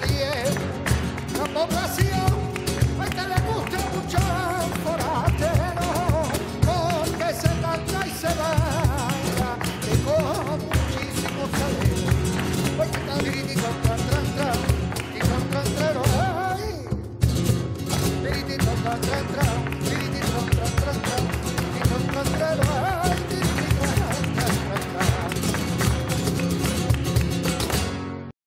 nadie,